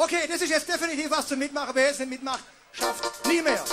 Okay, das ist jetzt definitiv was zum Mitmachen. Wer jetzt nicht mitmacht, schafft nie mehr.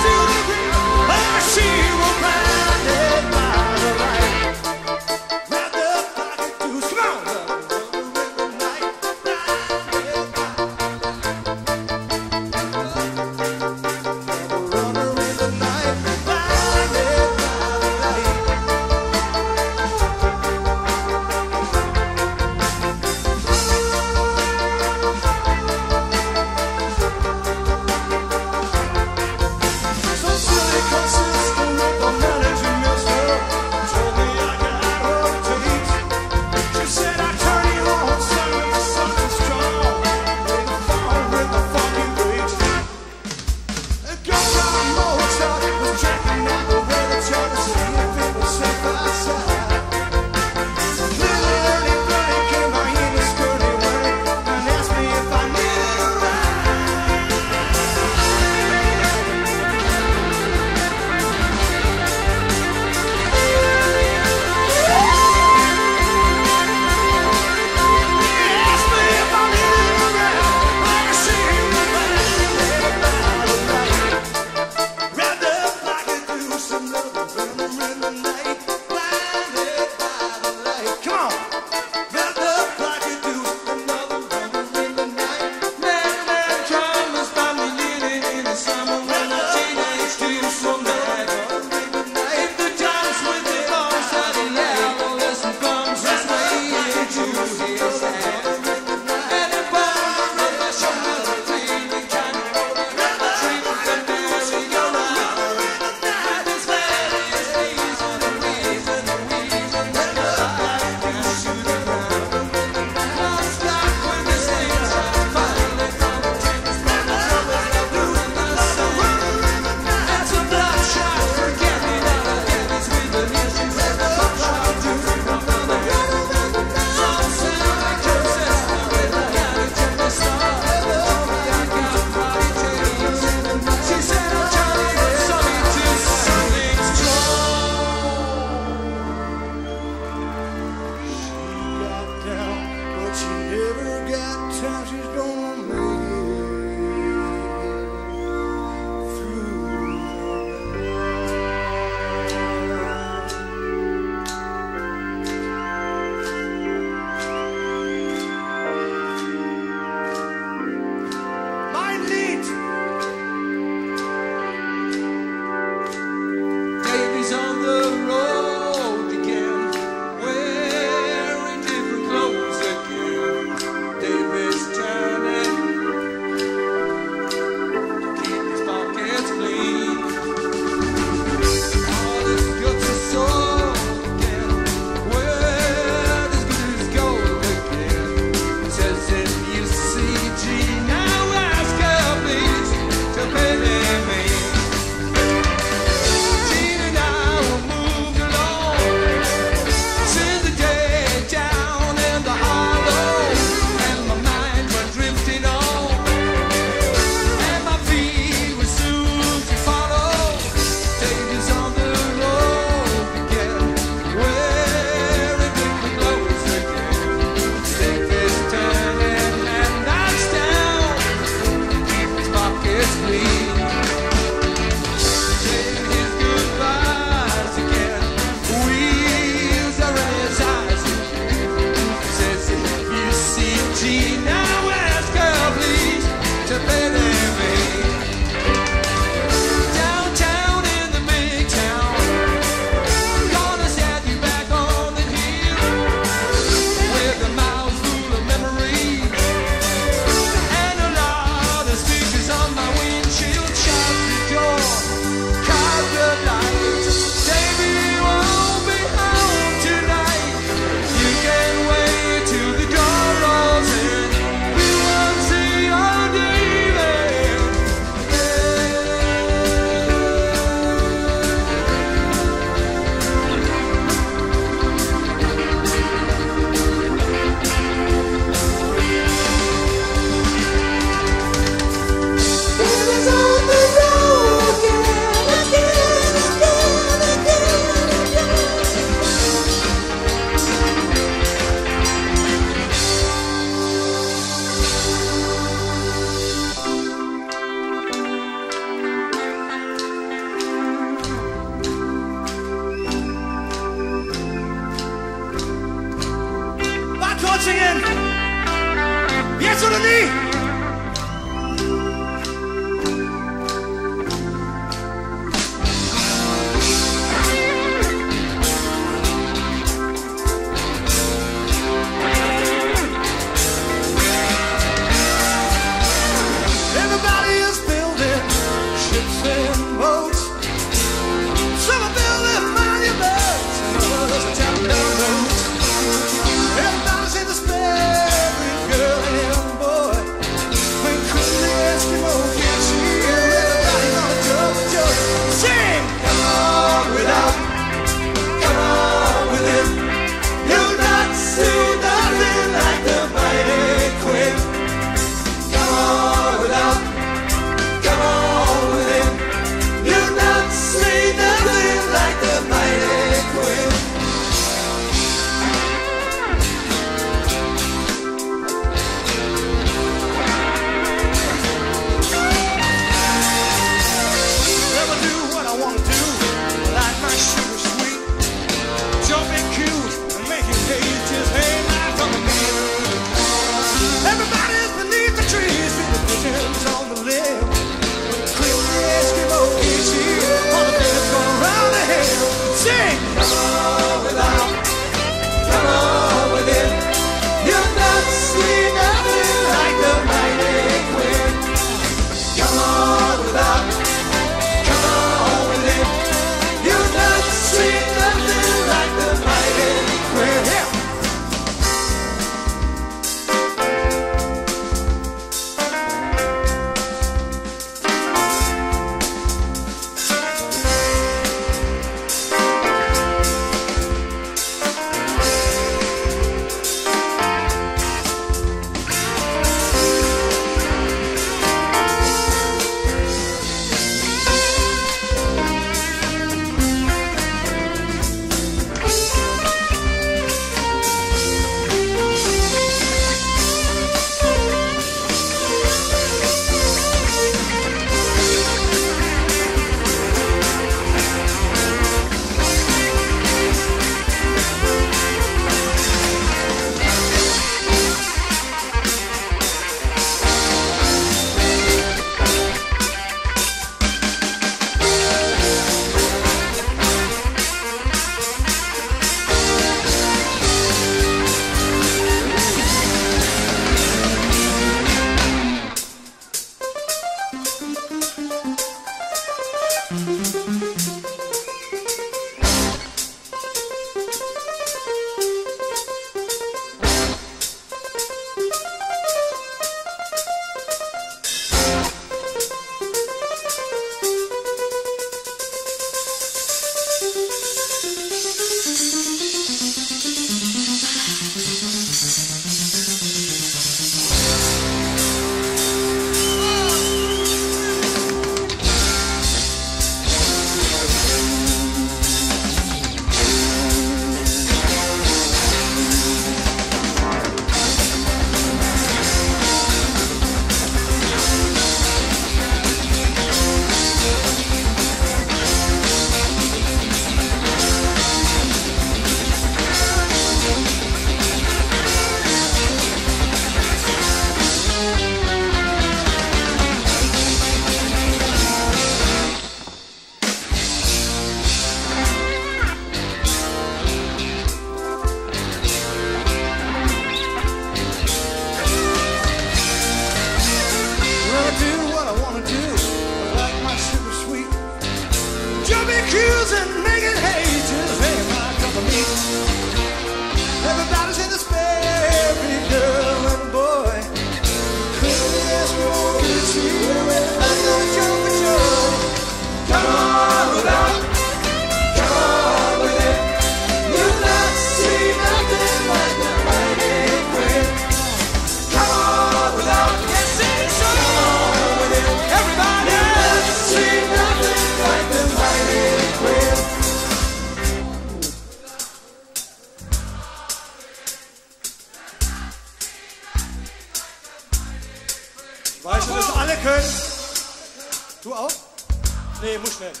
Nee, muss nicht.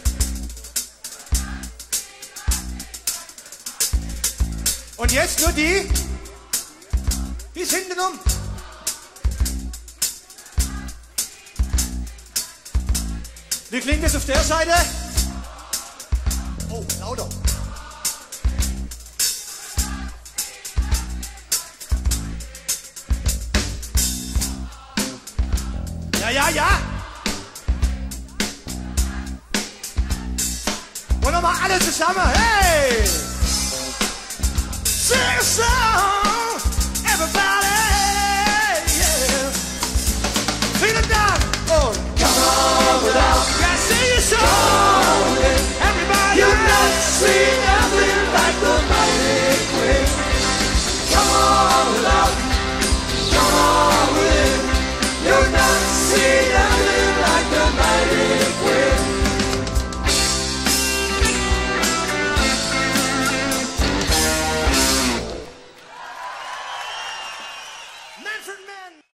Und jetzt nur die, Bis hinten um. Wie klingt es auf der Seite? Oh, lauter. Ja, ja, ja. Alle zusammen. Hey! Sing a song, everybody. Yeah. Vielen Dank. Und come on without. Yeah, sing a song,